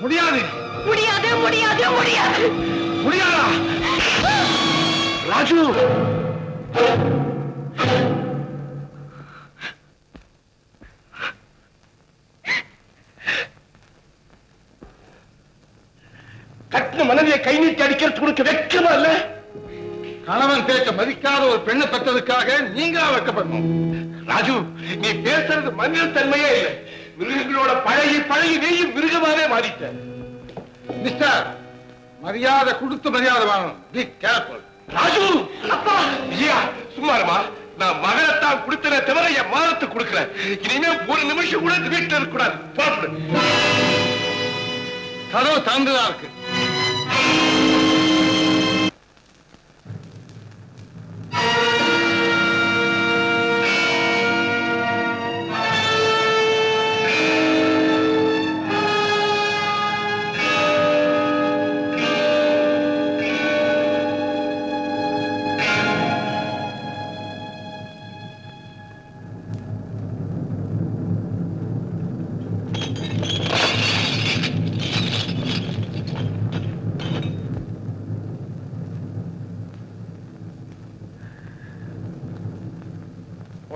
முடியாது. முடியாது முடியாது முடியாது. முடியாதா? ராஜு! கட்டின மனைவியை கை நீட்டி அடிக்கிறது உனக்கு வெக்கமா இல்ல? கணவன் பேச்ச மதிக்காத ஒரு பெண்ணை பெற்றதுக்காக நீங்களா வெட்கப்படணும். ராஜு நீ பேசுறது மனித தன்மையே இல்லை. மிருகங்களோட பழகி பழகி நீயும் மிருகமாவே மாறிட்ட. மிஸ்டர் மரியாதை கொடுத்து மரியாதை வாங்கணும். Be careful Raju! அப்பா! ஐயா சும்மாருமா நான் மகளைத்தான் கொடுத்தனே தவிர என் மாதத்தை கொடுக்கிறேன் இனிமே ஒரு நிமிஷம் கூட இந்த வீட்டில் இருக்கக்கூடாது. புறப்படு கதவு திறந்துதான் இருக்கு.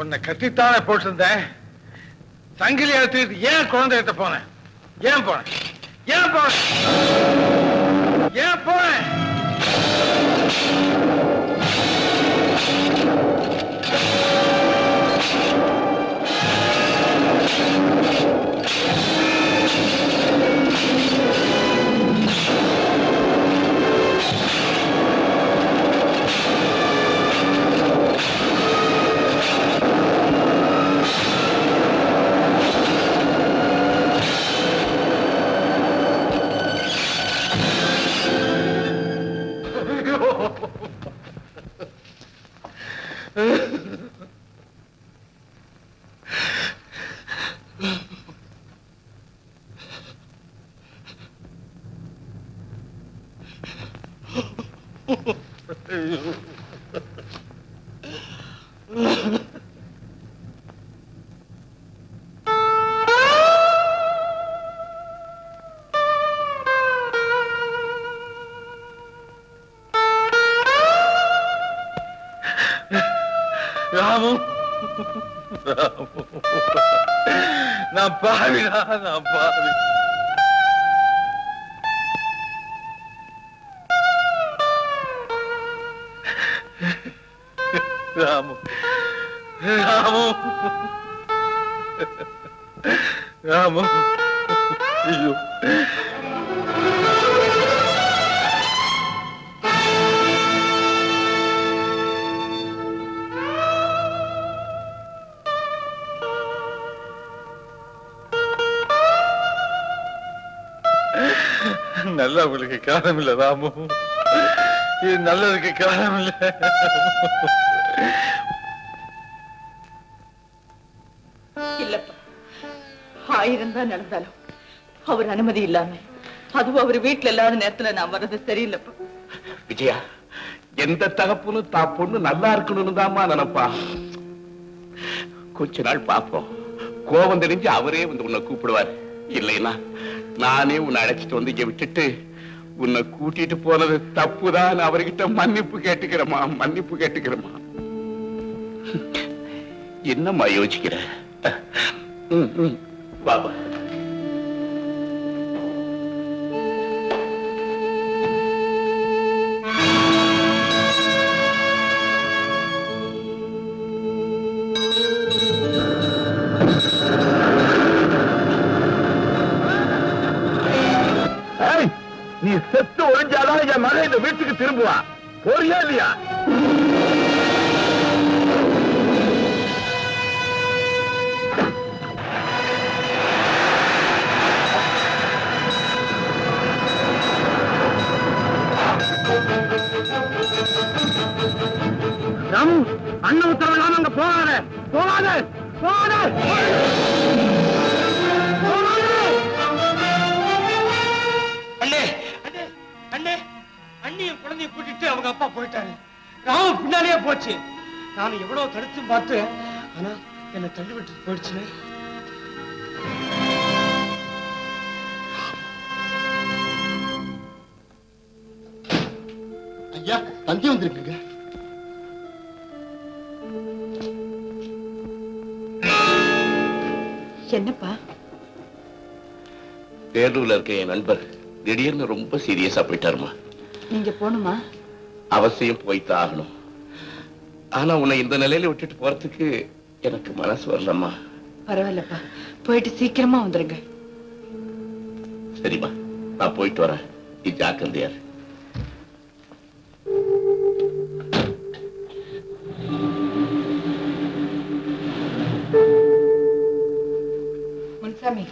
உன்னை கத்தித்தானே போட்டிருந்தேன் சங்கிலி எடுத்துக்கிட்டு ஏன் குழந்தை எடுத்து போனேன்? ஏன் போனேன்? ஏன் போனேன்? ஏன் போன ராமு ராமு நான் பாவிடா நான் பாவி ராமு ராமு ராமு ஐயோ நல்லவங்களுக்கு காரணம் இல்ல ராமு. இது நல்லதுக்கு காரணம் இல்ல இல்லப்பா. ஆயிரம் தான் நடந்தாலும் அவர் அனுமதி இல்லாம. அதுவும் அவர் வீட்டுல இல்லாத நேரத்துல நான் வர்றது சரியில்லைப்பா. விஜயா எந்த தகப்பனும் தா பொண்ணு நல்லா இருக்கணும்னு தான்மா நினைப்பா. கொஞ்ச நாள் பாப்போம் கோபம் தெரிஞ்சு அவரே வந்து உன்னை கூப்பிடுவார். இல்லைன்னா நானே உன்னை அழைச்சிட்டு வந்து இங்க விட்டுட்டு உன்னை கூட்டிட்டு போனது தப்புதான். அவர்கிட்ட மன்னிப்பு கேட்டுக்கிறமா மன்னிப்பு கேட்டுக்கிறமா என்னம்மா யோசிக்கிற? பாபா எவ்வளவு தடுத்து பார்த்தேன் ஆனா என்னை தள்ளி விட்டு போயிடுச்சுன்னு ஐயா தந்தி வந்திருக்குங்க. என்னப்பா? பேரூர்ல இருக்க என் நண்பர் திடீர்னு ரொம்ப சீரியஸா போயிட்டாருமா. நீங்க போகணுமா? அவசியம் போய்த்தான் ஆகணும். ஆனா உன்னை இந்த நிலையில விட்டுட்டு போறதுக்கு எனக்கு மனசு வரலம்மா. பரவாயில்லப்பா. போயிட்டு சீக்கிரமா வந்துருங்க. சரிம்மா. நான் போயிட்டு வரேன். நீ ஜாக்கிரதையா இரு. முன்சாமி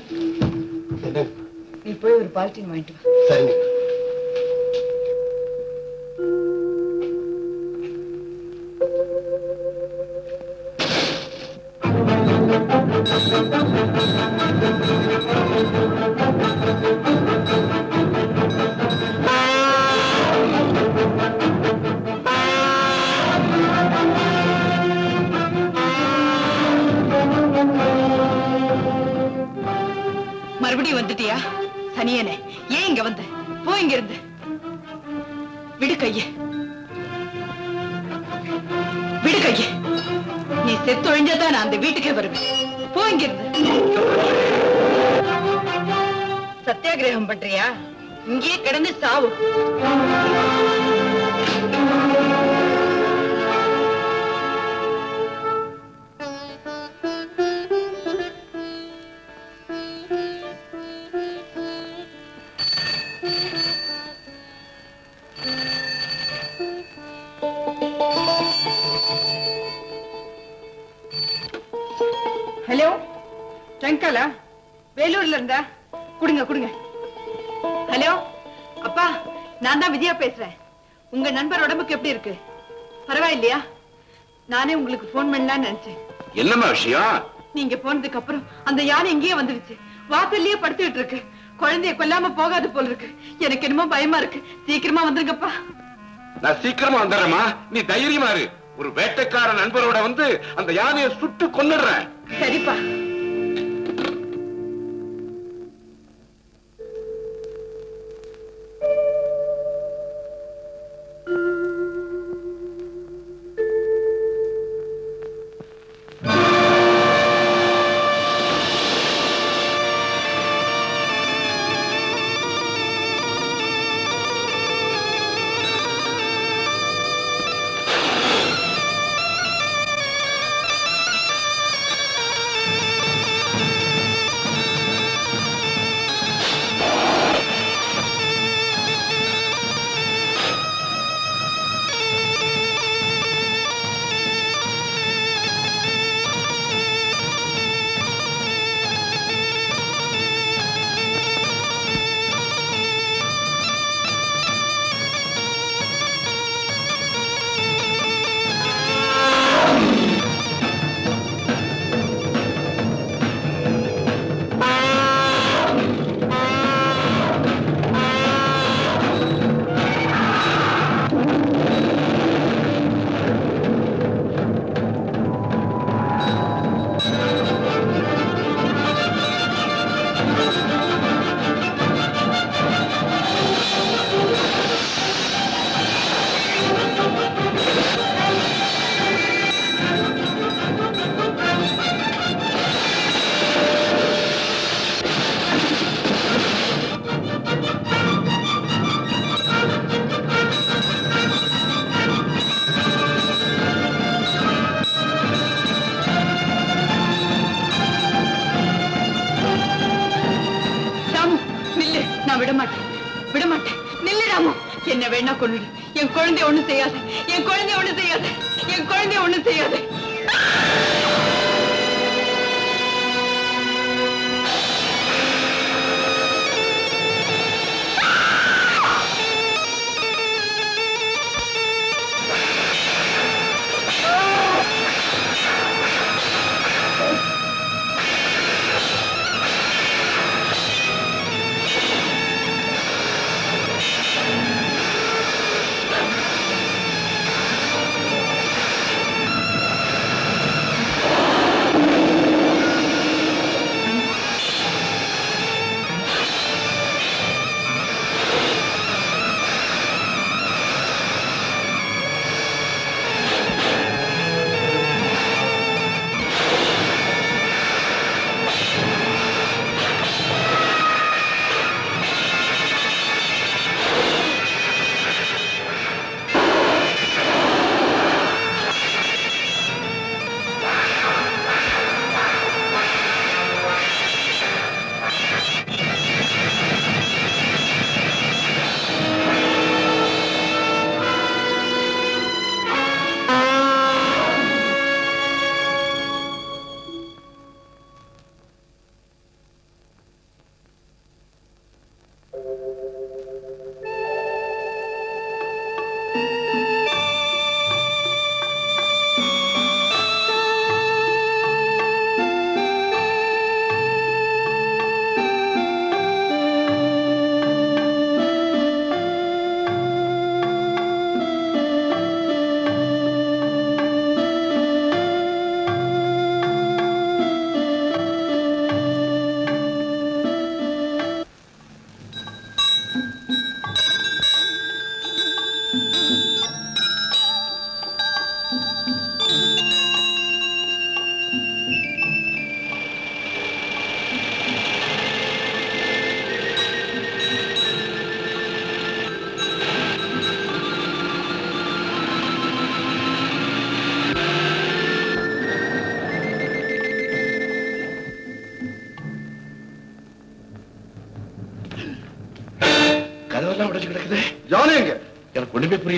நீ போய் ஒரு பால்டீன் வாங்கிட்டு வா. சரிங்க. போ இங்கிருந்து. விடு கைய. விடு கைய. நீ செத்து ஒழிஞ்சாதான் நான் அந்த வீட்டுக்கே வருவேன். போ இங்கிருந்து. சத்தியாகிரகம் பண்றியா? இங்கேயே கிடந்து சாவு. ஹலோ சங்கலா வேலூர்ல இருந்தா குடுங்க குடுங்க. ஹலோ அப்பா நான் தான் விஜயா பேசுறேன். உங்க நண்பர் உடம்புக்கு எப்படி இருக்கு? பரவாயில்லையா? நானே உங்களுக்கு போன் பண்ணலாம்னு நினைச்சேன். என்னம்மா விஷயம்? நீங்க போனதுக்கு அப்புறம் அந்த யானை இங்கேயே வந்துடுச்சு வாசல்லயே படுத்துக்கிட்டு இருக்கு. குழந்தைய கொல்லாம போகாது போல இருக்கு. எனக்கு என்னமோ பயமா இருக்கு. சீக்கிரமா வந்துருங்கப்பா. நான் சீக்கிரமா வந்துடுறேம்மா. நீ தைரியமா இரு. ஒரு வேட்டைக்கார நண்பரோட வந்து அந்த யானையை சுட்டு கொன்னுடுறேன். சரிப்பா.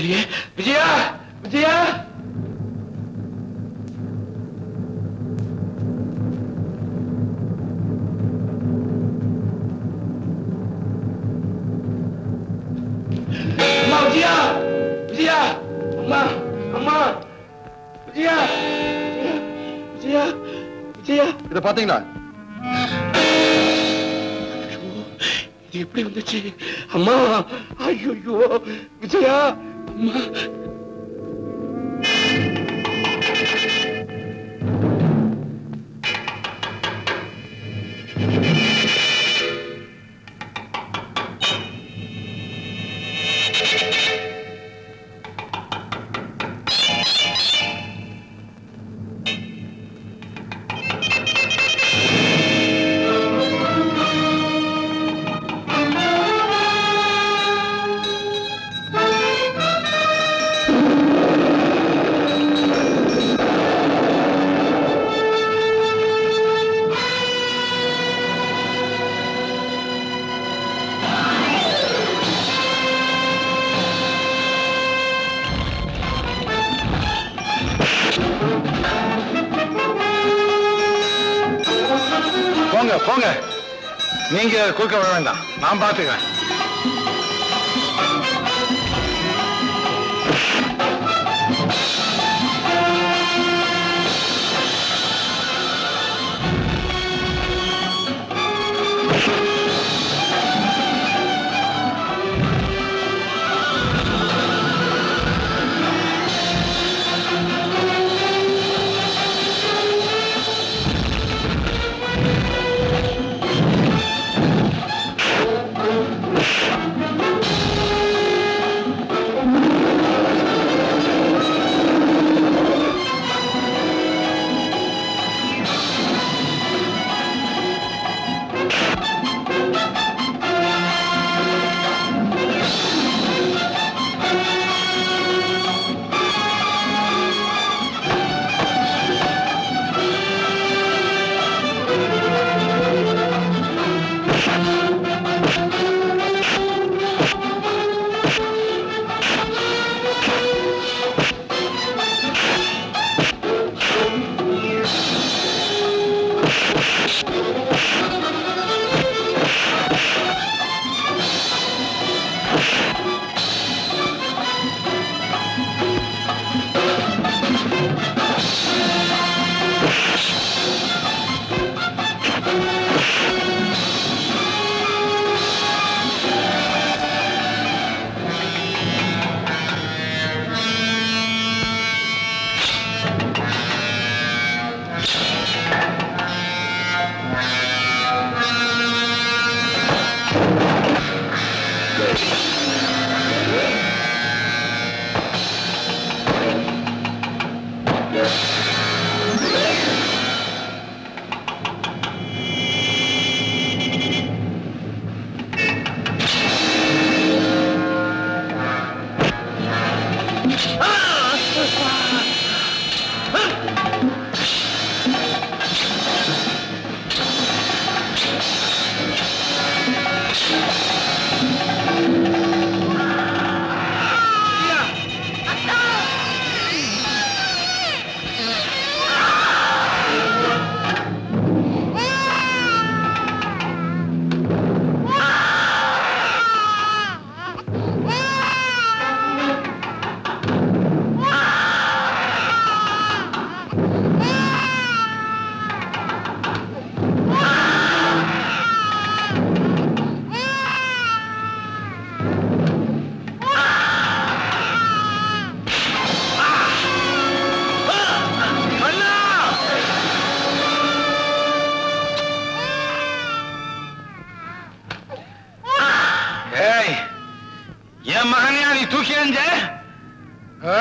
புரியலையே விஜயா விஜயா விஜயா விஜயா அம்மா அம்மா விஜயா விஜயா விஜயா இத பாத்தீங்களா இது எப்படி வந்துச்சு? அம்மா ஐயோ! விஜயா! அம்மா போங்க போங்க. நீங்க குறுக்க வர வேண்டாம். நான் பாத்துக்கிறேன். சபாஷ்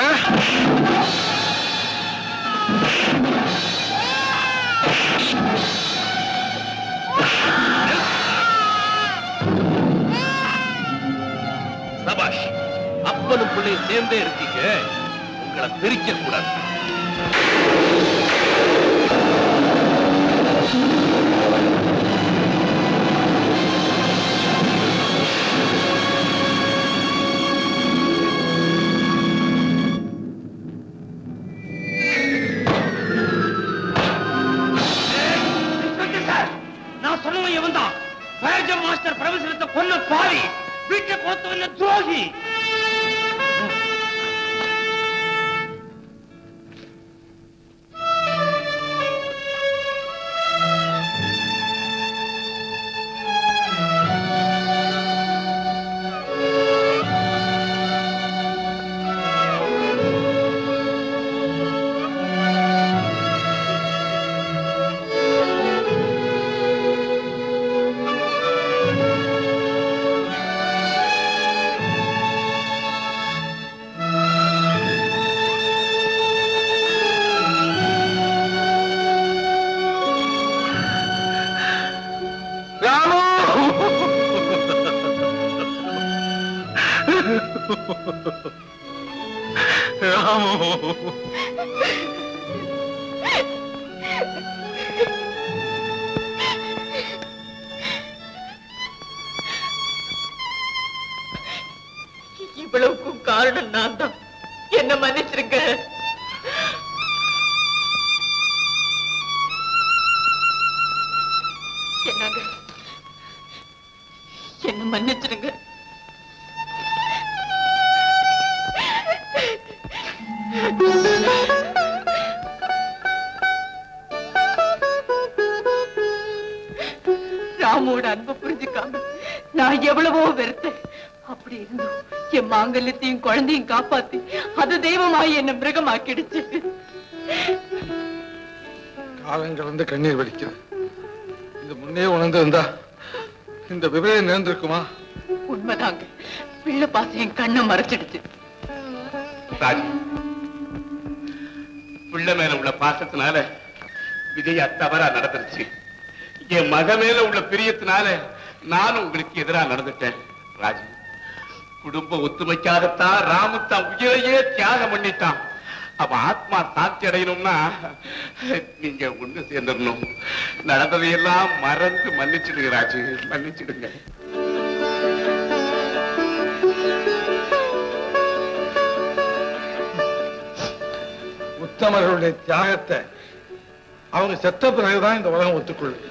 அப்பனும் பிள்ளையும் சேர்ந்தே இருக்கீங்க. உங்களை பிரிக்க கூடாது. రాజమాస్టర్ ప్రొఫెసర్తో కొన్న పావి బిడ్డ కొత్త ద్రోహి. இவ்வளவுக்கும் காரணம் நான் தான். என்ன மன்னிச்சிருக்க என்னங்க? என்ன மன்னிச்சிருங்க? நான் எவ்வளவோ வெறுத்தேன் அப்படி இருந்தும். என் மாங்கல்யத்தையும் குழந்தையும் காப்பாத்தி அது தெய்வமாய் என்ன மிருகமாக்கிடுச்சு. காலம் கடந்து கண்ணீர் வடிக்குது இது முன்னே உணர்ந்திருந்தா இந்த விபரீதம் நேர்ந்திருக்குமா? உண்மைதாங்க. பிள்ளை பாசம் என் கண்ணை மறைச்சிடுச்சு. பிள்ளை மேல உள்ள பாசத்தினால விஜயா தவறா நடந்துருச்சு. என் மக மேல உள்ள பிரியத்தினால நானும் உங்களுக்கு எதிரா நடந்துட்டேன் ராஜி. குடும்ப ஒத்துமைக்காகத்தான் ராமு தான் உயிரையே தியாகம் பண்ணிட்டான். அப்ப ஆத்மா சாட்சி அடையணும்னா நீங்க ஒண்ணு சேர்ந்துடணும். நடந்ததையெல்லாம் மறந்து மன்னிச்சிடுங்க ராஜு. மன்னிச்சிடுங்க. உத்தமர்களுடைய தியாகத்தை அவங்க செத்த பிறகுதான் இந்த உலகம் ஒத்துக்கொள்ளும்